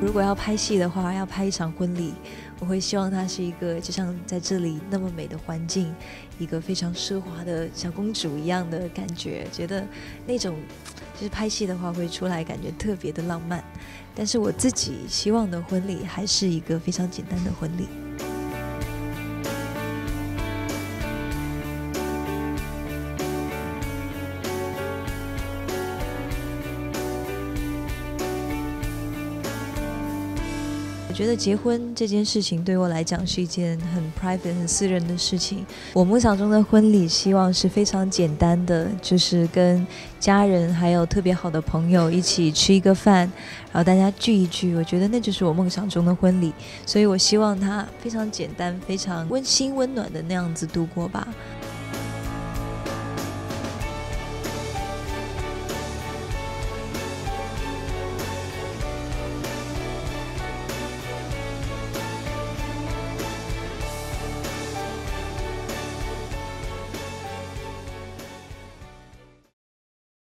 如果要拍戏的话，要拍一场婚礼，我会希望它是一个就像在这里那么美的环境，一个非常奢华的小公主一样的感觉，觉得那种就是拍戏的话会出来感觉特别的浪漫。但是我自己希望的婚礼还是一个非常简单的婚礼。觉得结婚这件事情对我来讲是一件很 private、很私人的事情。我梦想中的婚礼希望是非常简单的，就是跟家人还有特别好的朋友一起吃一个饭，然后大家聚一聚。我觉得那就是我梦想中的婚礼，所以我希望它非常简单、非常温馨、温暖的那样子度过吧。